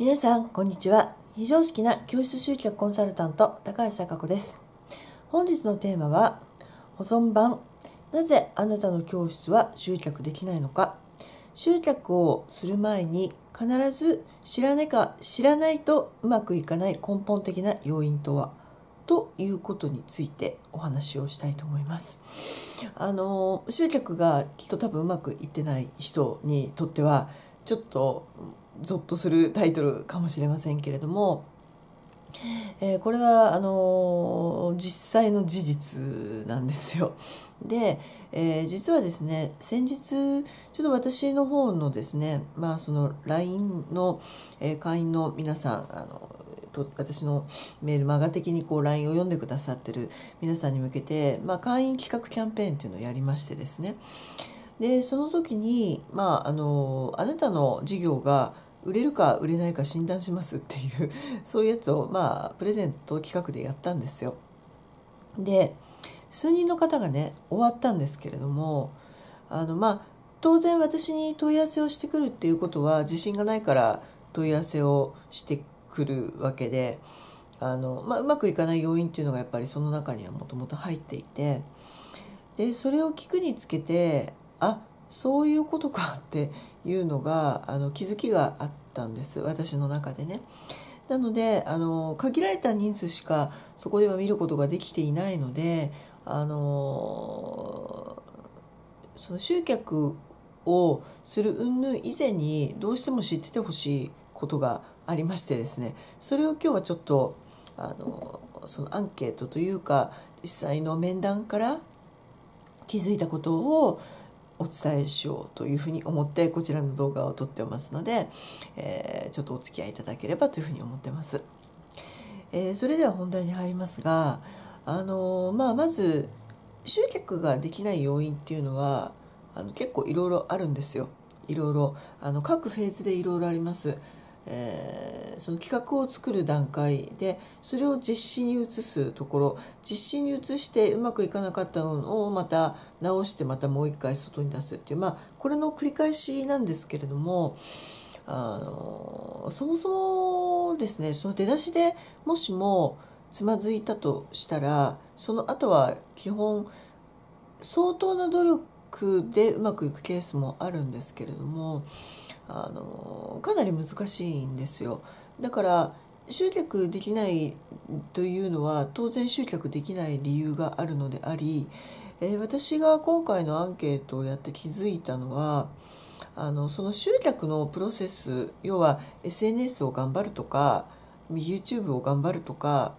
皆さんこんにちは。非常識な教室集客コンサルタント高橋貴子です。本日のテーマは保存版。なぜあなたの教室は集客できないのか。集客をする前に必ず知らないか知らないとうまくいかない根本的な要因とは。ということについてお話をしたいと思います。あの集客がきっと多分うまくいってない人にとってはちょっとゾッとするタイトルかもしれませんけれども、えー、これはあの実際の事実なんですよ。で、えー、実はですね先日ちょっと私の方のですねまあその LINE の、会員の皆さんあのと私のメールマガ的にこう LINE を読んでくださってる皆さんに向けて、まあ、会員企画キャンペーンっていうのをやりましてですねでその時に、まあ、あのあなたの事業が売れるか売れないか診断しますっていう そういうやつを、まあ、プレゼント企画でやったんですよ。で数人の方がね終わったんですけれどもあのまあ当然私に問い合わせをしてくるっていうことは自信がないから問い合わせをしてくるわけであの、まあ、うまくいかない要因っていうのがやっぱりその中にはもともと入っていてでそれを聞くにつけてあそういうことかっていうのがあの気づきがあったんです私の中でね。なのであの限られた人数しかそこでは見ることができていないのであのその集客をする云々以前にどうしても知っててほしいことがありましてですねそれを今日はちょっとあのそのアンケートというか実際の面談から気づいたことをお伝えしようというふうに思ってこちらの動画を撮ってますので、えー、ちょっとお付き合いいただければというふうに思ってます。えー、それでは本題に入りますが、あのまあ、まず集客ができない要因っていうのはあの結構いろいろあるんですよ。いろいろあの各フェーズでいろいろあります。えー、その企画を作る段階でそれを実施に移すところ実施に移してうまくいかなかったのをまた直してまたもう一回外に出すっていうまあこれの繰り返しなんですけれどもあのそもそもですねその出だしでもしもつまずいたとしたらその後は基本相当な努力くでうまくいくケースもあるんですけれどもあのかなり難しいんですよ。だから集客できないというのは当然集客できない理由があるのであり、えー、私が今回のアンケートをやって気づいたのはあのその集客のプロセス要は SNS を頑張るとか YouTube を頑張るとか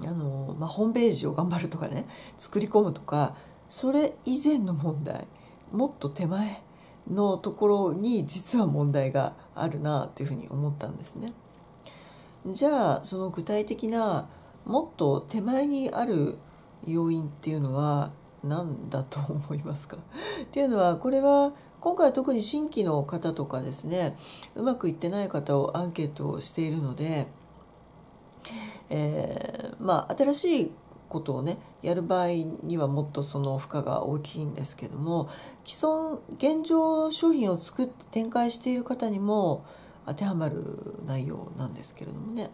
あの、まあ、ホームページを頑張るとかね作り込むとかそれ以前の問題もっと手前のところに実は問題があるなというふうに思ったんですね。じゃあその具体的なもっと手前にある要因っていうのは何だと思いますか？っていうのはこれは今回は特に新規の方とかですねうまくいってない方をアンケートをしているので、えー、まあ新しいことをねやる場合にはもっとその負荷が大きいんですけども既存現状商品を作って展開している方にも当てはまる内容なんですけれどもね。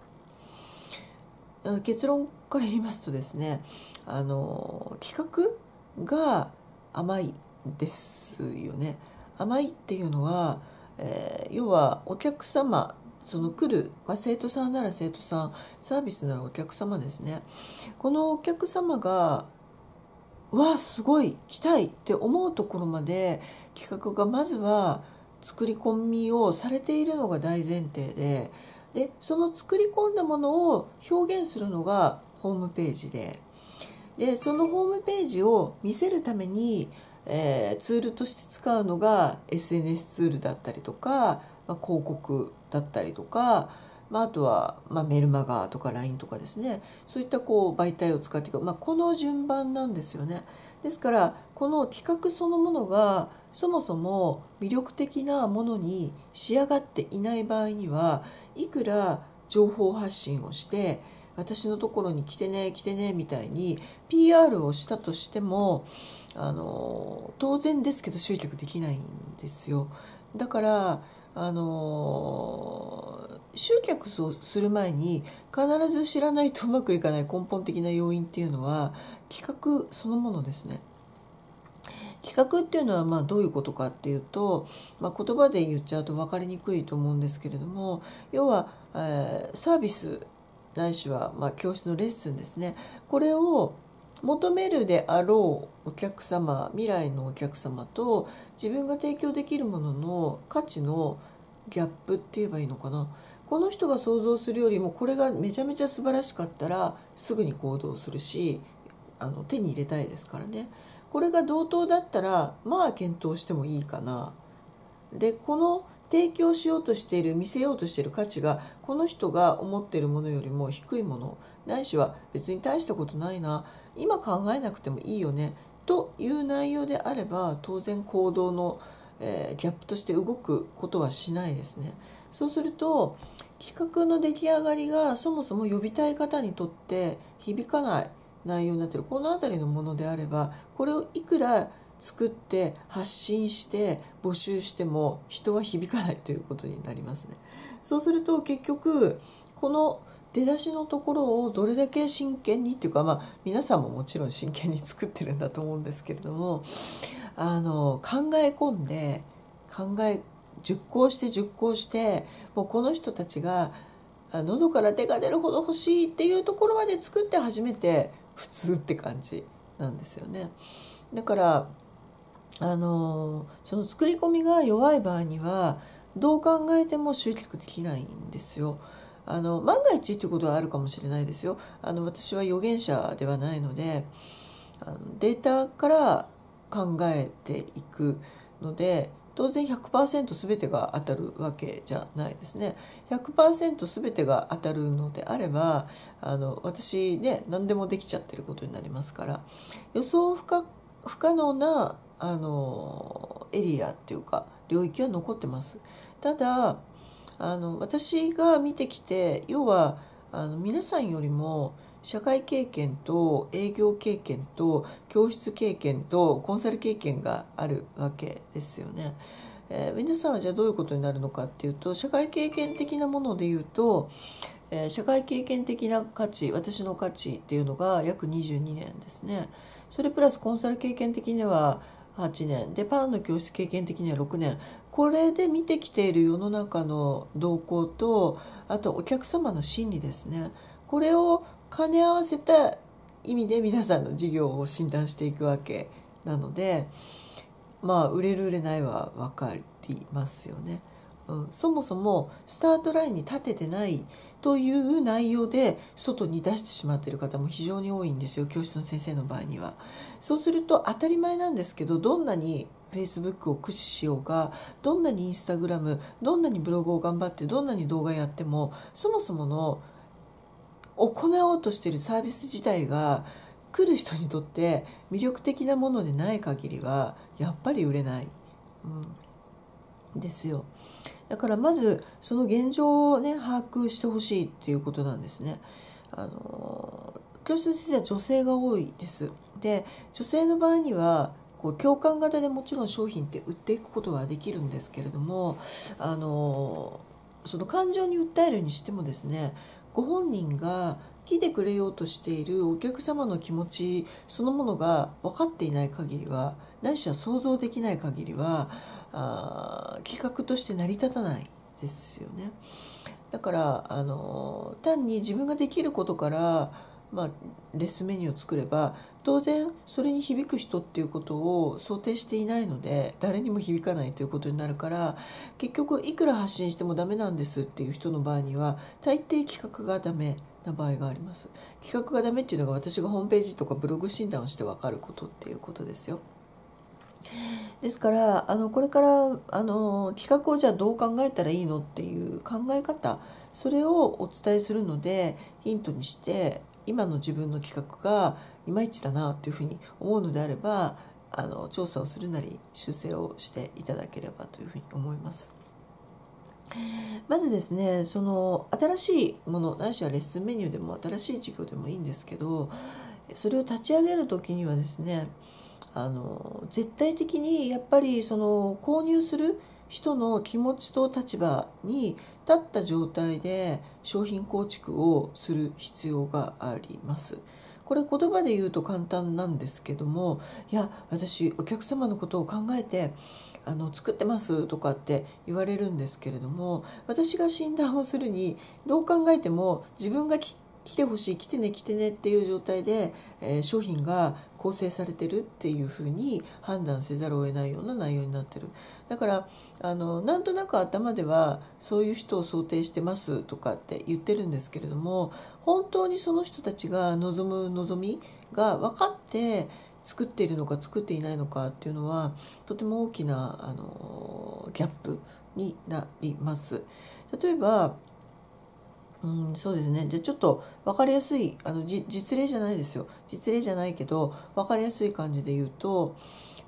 結論から言いますとですねあの企画が甘いですよね。甘いっていうのは、えー、要はお客様その来る、まあ、生徒さんなら生徒さんサービスならお客様ですね。このお客様がわあすごい来たいって思うところまで企画がまずは作り込みをされているのが大前提ででその作り込んだものを表現するのがホームページで。でそのホームページを見せるために、えー、ツールとして使うのが SNS ツールだったりとかまあ、広告だったりとか、まあ、あとは、まあ、メルマガとか LINE とかですね。そういったこう媒体を使っていく、まあ、この順番なんですよね。ですからこの企画そのものがそもそも魅力的なものに仕上がっていない場合にはいくら情報発信をして私のところに来てね来てねみたいに PR をしたとしてもあの当然ですけど集客できないんですよ。だからあの集客をする前に必ず知らないとうまくいかない根本的な要因っていうのは企画そのものですね。企画っていうのはまあどういうことかっていうと、まあ、言葉で言っちゃうと分かりにくいと思うんですけれども要は、えー、サービスないしはま教室のレッスンですねこれを求めるであろうお客様未来のお客様と自分が提供できるものの価値のギャップって言えばいいのかな。この人が想像するよりもこれがめちゃめちゃ素晴らしかったらすぐに行動するしあの手に入れたいですからね。これが同等だったらまあ検討してもいいかな。でこの提供しようとしている見せようとしている価値がこの人が思っているものよりも低いもの。ないしは別に大したことないな。今考えなくてもいいよねという内容であれば当然行動の、えー、ギャップとして動くことはしないですね。そうすると企画の出来上がりがそもそも呼びたい方にとって響かない内容になってるこの辺りのものであればこれをいくら作って発信して募集しても人は響かないということになりますね。そうすると結局この出だしのところをどれだけ真剣にっていうかまあ皆さんももちろん真剣に作ってるんだと思うんですけれどもあの考え込んで考え熟考して熟考してもうこの人たちが喉から手が出るほど欲しいっていうところまで作って初めて普通って感じなんですよね。だからあのその作り込みが弱い場合にはどう考えても集客できないんですよ。あの万が一っていうことはあるかもしれないですよ。あの私は預言者ではないのであのデータから考えていくので当然100%全てが当たるわけじゃないですね。100%全てが当たるのであればあの私ね何でもできちゃってることになりますから予想不可不可能なあのエリアっていうか領域は残ってます。ただあの私が見てきて要はあの皆さんよりも社会経験と営業経験と教室経験とコンサル経験があるわけですよね。えー、皆さんはじゃあどういうことになるのかっていうと社会経験的なもので言うと、えー、社会経験的な価値私の価値っていうのが約22年ですね。それプラスコンサル経験的には8年でパンの教室経験的には6年これで見てきている世の中の動向とあとお客様の心理ですね。これを兼ね合わせた意味で皆さんの事業を診断していくわけなのでまあ売れる売れないは分かりますよね。うん、そもそもスタートラインに立ててないという内容で外に出してしまっている方も非常に多いんですよ教室の先生の場合には。そうすると当たり前なんですけどどんなに Facebook を駆使しようがどんなに Instagram どんなにブログを頑張ってどんなに動画やってもそもそもの行おうとしてるサービス自体が来る人にとって魅力的なものでない限りはやっぱり売れない、うん、ですよ。だからまずその現状をね把握してほしいっていうことなんですね。あの教室の先生は女性が多いです。で女性の場合にはこう共感型でもちろん商品って売っていくことはできるんですけれどもあのその感情に訴えるにしてもですねご本人が来てくれようとしているお客様の気持ちそのものが分かっていない限りはないしは想像できない限りはあ企画として成り立たないですよね。だからあの単に自分ができることから、まあ、レッスンメニューを作れば当然それに響く人っていうことを想定していないので誰にも響かないということになるから結局いくら発信してもダメなんですっていう人の場合には大抵企画がダメな場合があります企画がダメっていうのが私がホームページとかブログ診断をして分かることっていうことですよ。ですからあのこれからあの企画をじゃあどう考えたらいいのっていう考え方それをお伝えするのでヒントにして今の自分の企画がいまいちだなというふうに思うのであればあの調査をするなり修正をしていただければというふうに思います。まずですねその新しいものないしはレッスンメニューでも新しい授業でもいいんですけどそれを立ち上げる時にはですねあの絶対的にやっぱりその購入する人の気持ちと立場に立った状態で商品構築をする必要があります。これ言葉で言うと簡単なんですけどもいや私お客様のことを考えてあの作ってますとかって言われるんですけれども私が診断をするにどう考えても自分が来てほしい来てね来てねっていう状態で、えー、商品が構成されてるっていうふうに判断せざるを得ないような内容になってるだからあのなんとなく頭ではそういう人を想定してますとかって言ってるんですけれども本当にその人たちが望む望みが分かって作っているのか作っていないのかっていうのはとても大きなあのギャップになります。例えばうん、そうですね。じゃあちょっと分かりやすいあの実例じゃないですよ。実例じゃないけど分かりやすい感じで言うと、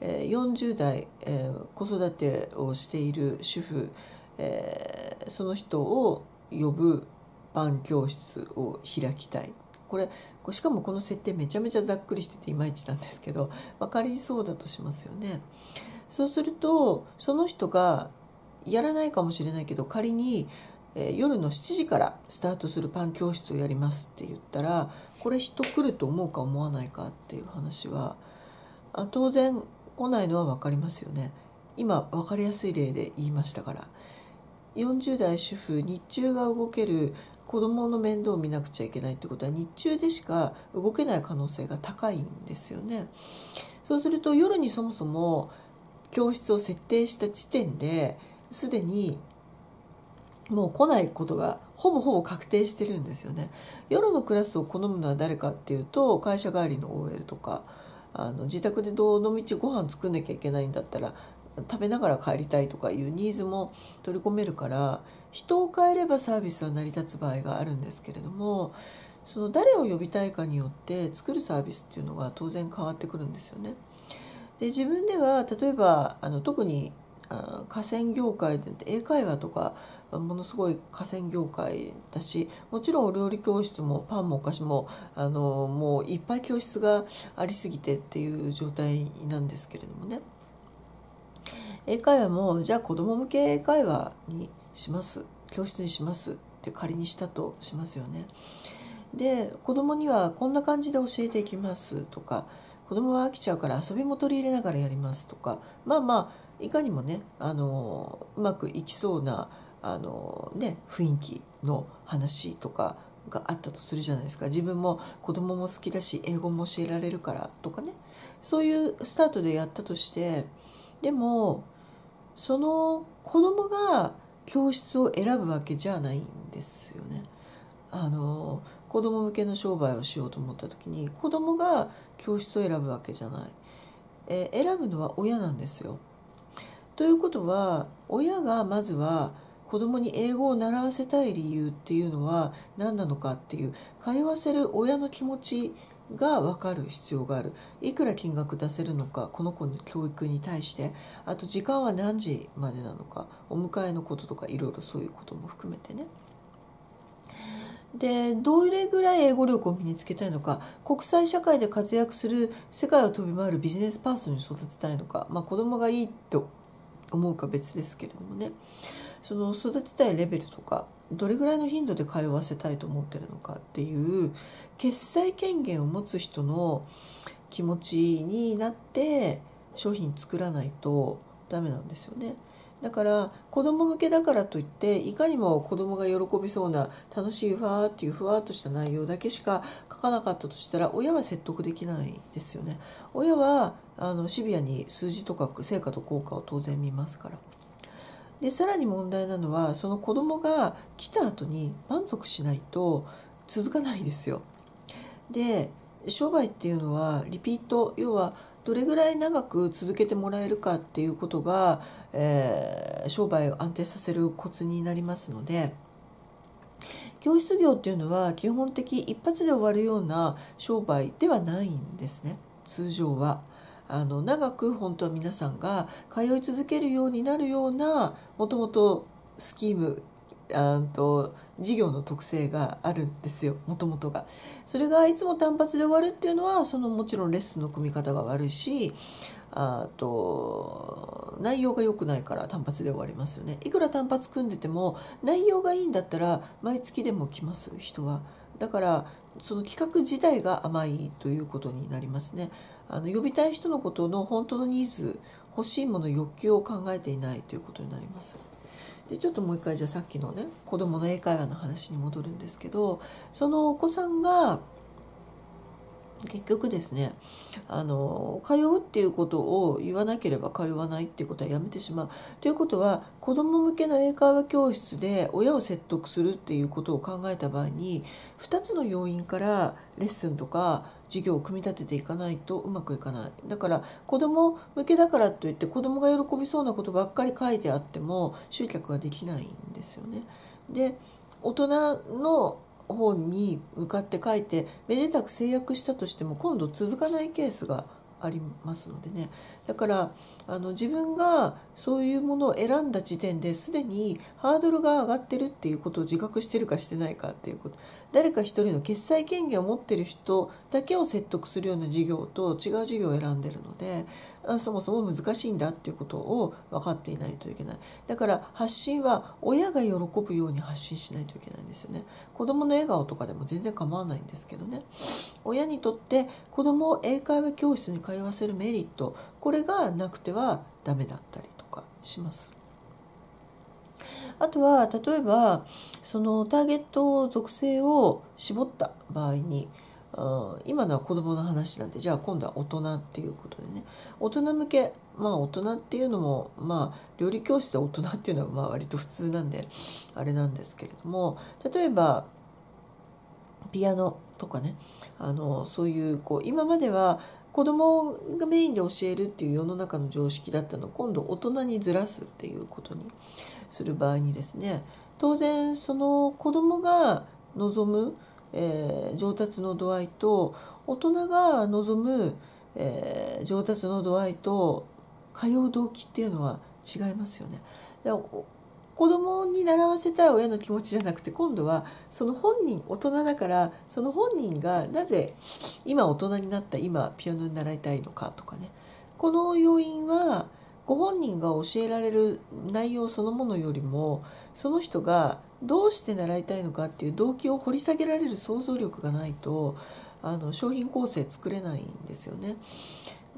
えー、40代、えー、子育てをしている主婦、えー、その人を呼ぶ晩教室を開きたい。これしかもこの設定めちゃめちゃざっくりしてていまいちなんですけど分かりそうだとしますよね。そうするとその人がやらないかもしれないけど仮にえー、夜の7時からスタートするパン教室をやりますって言ったらこれ人来ると思うか思わないかっていう話はあ当然来ないのは分かりますよね。今分かりやすい例で言いましたから。40代主婦日中が動ける子供の面倒を見なくちゃいけないってことは日中でしか動けない可能性が高いんですよね。そうすると夜にそもそも教室を設定した時点ですでにもう来ないことがほぼほぼ確定してるんですよね。夜のクラスを好むのは誰かっていうと会社帰りの OL とかあの自宅でどのみちご飯作んなきゃいけないんだったら食べながら帰りたいとかいうニーズも取り込めるから人を変えればサービスは成り立つ場合があるんですけれどもその誰を呼びたいかによって作るサービスっていうのが当然変わってくるんですよね。で自分では例えばあの特に河川業界で英会話とかものすごい河川業界だしもちろんお料理教室もパンもお菓子もあのもういっぱい教室がありすぎてっていう状態なんですけれどもね英会話もじゃあ子ども向け英会話にします教室にしますって仮にしたとしますよね。で子供にはこんな感じで教えていきますとか子供は飽きちゃうから遊びも取り入れながらやりますとかまあまあいかにもねあのうまくいきそうなあの、ね、雰囲気の話とかがあったとするじゃないですか自分も子供も好きだし英語も教えられるからとかねそういうスタートでやったとしてでもその子供が教室を選ぶわけじゃないんですよね。あの子供向けの商売をしようと思った時に子供が教室を選ぶわけじゃない、え、選ぶのは親なんですよ。ということは親がまずは子供に英語を習わせたい理由っていうのは何なのかっていう。通わせる親の気持ちが分かる必要がある。いくら金額出せるのかこの子の教育に対して。あと時間は何時までなのかお迎えのこととかいろいろそういうことも含めてね。でどれぐらい英語力を身につけたいのか国際社会で活躍する世界を飛び回るビジネスパーソンに育てたいのか、まあ、子供がいいと思うか別ですけれどもねその育てたいレベルとかどれぐらいの頻度で通わせたいと思ってるのかっていう決済権限を持つ人の気持ちになって商品作らないとダメなんですよね。だから子供向けだからといっていかにも子供が喜びそうな楽しいふわーっていうふわっとした内容だけしか書かなかったとしたら親は説得できないですよね。親はあのシビアに数字とか成果と効果を当然見ますから。でさらに問題なのはその子供が来た後に満足しないと続かないですよ。で商売っていうのはリピート要はどれぐらい長く続けてもらえるかっていうことが、えー、商売を安定させるコツになりますので教室業っていうのは基本的一発で終わるような商売ではないんですね通常は。あの長く本当は皆さんが通い続けるようになるようなもともとスキームあと授業の特性があるんですよもともとが。それがいつも単発で終わるっていうのはそのもちろんレッスンの組み方が悪いしあと内容が良くないから単発で終わりますよね。いくら単発組んでても内容がいいんだったら毎月でも来ます人は。だからその企画自体が甘いということになりますね。あの呼びたい人のことの本当のニーズ欲しいもの欲求を考えていないということになります。でちょっともう一回じゃあさっきのね子どもの英会話の話に戻るんですけどそのお子さんが結局ですねあの通うっていうことを言わなければ通わないっていうことはやめてしまう。ということは子ども向けの英会話教室で親を説得するっていうことを考えた場合に2つの要因からレッスンとか授業を組み立てていかないとうまくいかないだから子ども向けだからといって子どもが喜びそうなことばっかり書いてあっても集客ができないんですよね。で大人の方に向かって書いてめでたく制約したとしても今度続かないケースがありますのでね。だからあの自分がそういうものを選んだ時点ですでにハードルが上がってるっていうことを自覚してるかしてないかっていうこと。誰か一人の決済権限を持ってる人だけを説得するような事業と違う事業を選んでるのでそもそも難しいんだっていうことを分かっていないといけない。だから発信は親が喜ぶように発信しないといけないんですよね。子供の笑顔とかでも全然構わないんですけどね。親にとって子供を英会話教室に通わせるメリットこれがなくてはダメだったりとかします。あとは例えばそのターゲット属性を絞った場合に今のは子どもの話なんでじゃあ今度は大人っていうことでね。大人向けまあ大人っていうのもまあ料理教室で大人っていうのはまあ割と普通なんであれなんですけれども例えばピアノとかねあのそういうこう今までは子供がメインで教えるっていう世の中の常識だったのを今度大人にずらすっていうことにする場合にですね当然その子供が望む、えー、上達の度合いと大人が望む、えー、上達の度合いと通う動機っていうのは違いますよね。子供に習わせたい親の気持ちじゃなくて今度はその本人大人だからその本人がなぜ今大人になった今ピアノに習いたいのかとかねこの要因はご本人が教えられる内容そのものよりもその人がどうして習いたいのかっていう動機を掘り下げられる想像力がないとあの商品構成作れないんですよね。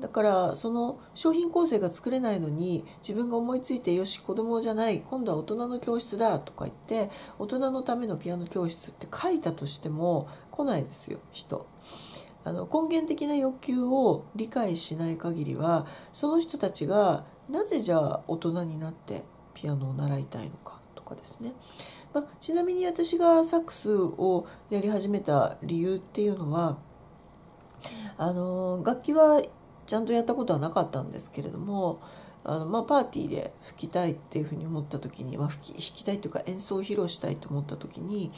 だからその商品構成が作れないのに自分が思いついてよし子供じゃない今度は大人の教室だとか言って大人のためのピアノ教室って書いたとしても来ないですよ人。あの根源的な欲求を理解しない限りはその人たちがなぜじゃあ大人になってピアノを習いたいのかとかですね、まあ、ちなみに私がサックスをやり始めた理由っていうのはあの楽器はちゃんとやったことはなかったんですけれどもあの、まあ、パーティーで吹きたいっていうふうに思った時に、まあ、吹き弾きたいというか演奏を披露したいと思った時に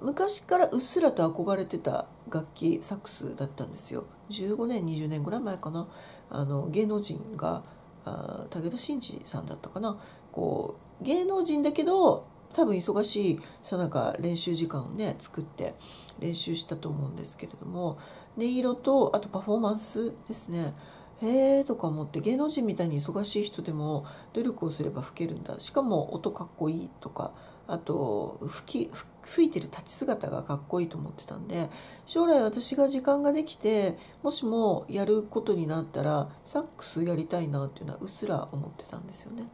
昔からうっすらと憧れてた楽器サックスだったんですよ。15年20年ぐらい前かな。あの芸能人があ武田真治さんだったかな。こう芸能人だけど多分忙しいさなか練習時間をね作って練習したと思うんですけれども。音色とあとパフォーマンスですね。へえとか思って芸能人みたいに忙しい人でも努力をすれば老けるんだ。しかも音かっこいいとかあと吹き吹いてる立ち姿がかっこいいと思ってたんで将来私が時間ができてもしもやることになったらサックスやりたいなっていうのはうっすら思ってたんですよね。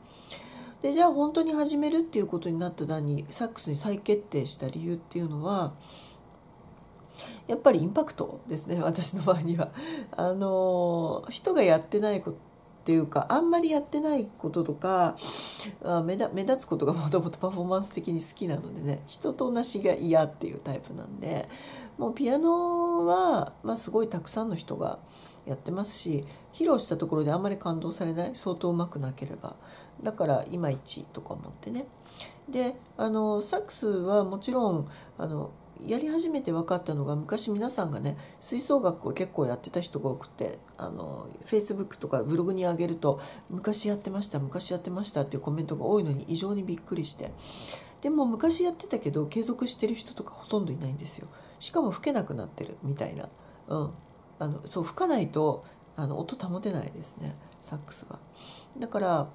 でじゃあ本当に始めるっていうことになった段にサックスに再決定した理由っていうのはやっぱりインパクトですね私の場合には。あの人がやってないことっていうかあんまりやってないこととか目立目立つことが もともとパフォーマンス的に好きなのでね人と同じが嫌っていうタイプなんでもうピアノは、まあ、すごいたくさんの人がやってますし披露したところであんまり感動されない相当うまくなければだからいまいちとか思ってね。であのサックスはもちろんあのやり始めて分かったのが昔皆さんがね吹奏楽を結構やってた人が多くてあの Facebook とかブログに上げると「昔やってました昔やってました」っていうコメントが多いのに異常にびっくりして。でも昔やってたけど継続してる人とかほとんどいないんですよ。しかも吹けなくなってるみたいな、うん、あのそう吹かないとあの音保てないですねサックスは。だから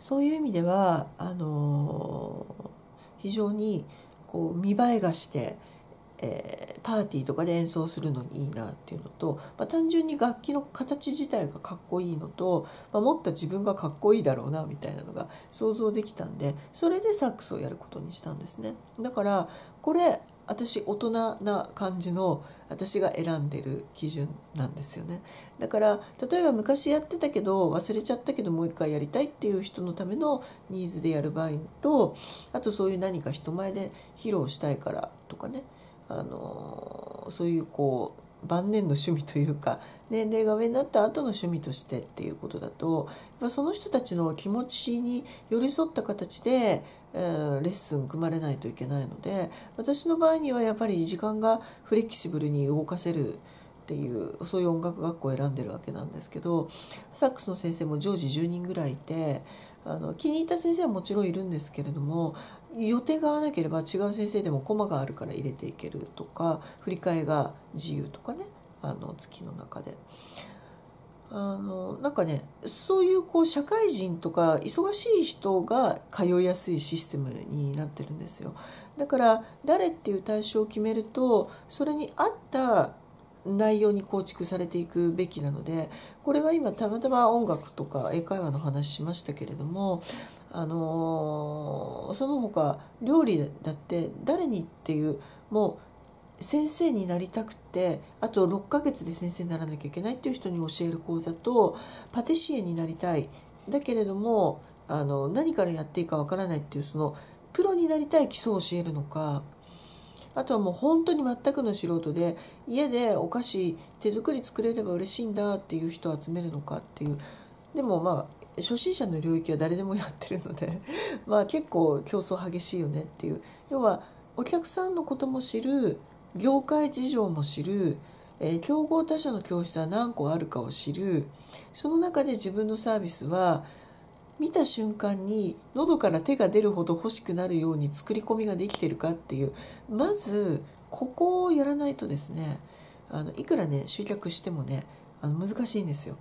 そういう意味ではあの非常にこう見栄えがして、えー、パーティーとかで演奏するのにいいなっていうのと、まあ、単純に楽器の形自体がかっこいいのと、まあ、持った自分がかっこいいだろうなみたいなのが想像できたんでそれでサックスをやることにしたんですね。だからこれ私大人な感じの私が選んでる基準なんですよね。だから例えば昔やってたけど忘れちゃったけどもう一回やりたいっていう人のためのニーズでやる場合とあとそういう何か人前で披露したいからとかね。あのそういうこう晩年の趣味というか年齢が上になった後の趣味としてっていうことだとその人たちの気持ちに寄り添った形でレッスン組まれないといけないので私の場合にはやっぱり時間がフレキシブルに動かせるっていうそういう音楽学校を選んでるわけなんですけどサックスの先生も常時10人ぐらいいてあの気に入った先生はもちろんいるんですけれども予定が合わなければ違う先生でもコマがあるから入れていけるとか振り替えが自由とかねあの月の中で。あのなんかねそういうこう社会人とか忙しい人が通いやすいシステムになってるんですよ。だから誰っていう対象を決めるとそれに合った内容に構築されていくべきなのでこれは今たまたま音楽とか英会話の話しましたけれどもあのその他料理だって誰にっていうもう先生になりたくてあと6ヶ月で先生にならなきゃいけないっていう人に教える講座とパティシエになりたい。だけれどもあの何からやっていいかわからないっていうそのプロになりたい基礎を教えるのかあとはもう本当に全くの素人で家でお菓子手作り作れれば嬉しいんだっていう人を集めるのかっていう。でもまあ初心者の領域は誰でもやってるので まあ結構競争激しいよねっていう。要はお客さんのことも知る業界事情も知る、え、競合他社の教室は何個あるかを知るその中で自分のサービスは見た瞬間に喉から手が出るほど欲しくなるように作り込みができてるかっていうまずここをやらないとですねあのいくらね集客してもねあの難しいんですよ。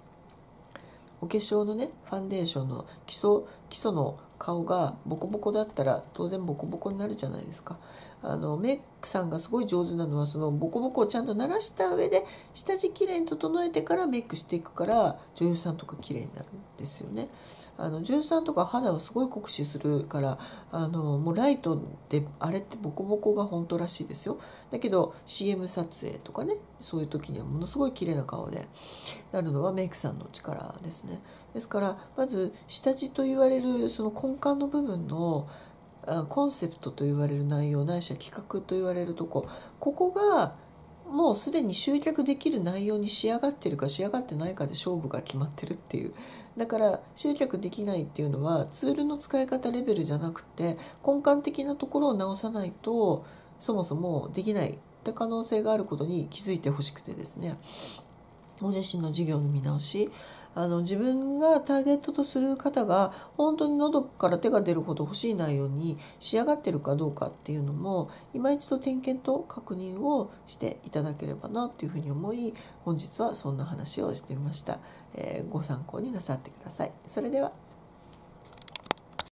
お化粧のねファンデーションの基礎基礎の顔がボコボコだったら当然ボコボコになるじゃないですか。あのメイクさんがすごい上手なのはそのボコボコをちゃんと鳴らした上で下地きれいに整えてからメイクしていくから女優さんとか綺麗になるんですよね。あの女優さんとか肌はすごい酷使するからあのもうライトであれってボコボコが本当らしいですよ。だけど CM 撮影とかねそういう時にはものすごい綺麗な顔でなるのはメイクさんの力ですね。ですからまず下地と言われるその根幹の部分のコンセプトと言われる内容ないしは企画と言われるとこ。ここがもうすでに集客できる内容に仕上がってるか仕上がってないかで勝負が決まってるっていう。だから集客できないっていうのはツールの使い方レベルじゃなくて根幹的なところを直さないとそもそもできない。って可能性があることに気づいてほしくてですね。ご自身の事業の見直し。あの自分がターゲットとする方が本当に喉から手が出るほど欲しい内容に仕上がってるかどうかっていうのも今一度点検と確認をしていただければなというふうに思い本日はそんな話をしてみました、えー、ご参考になさってください。それでは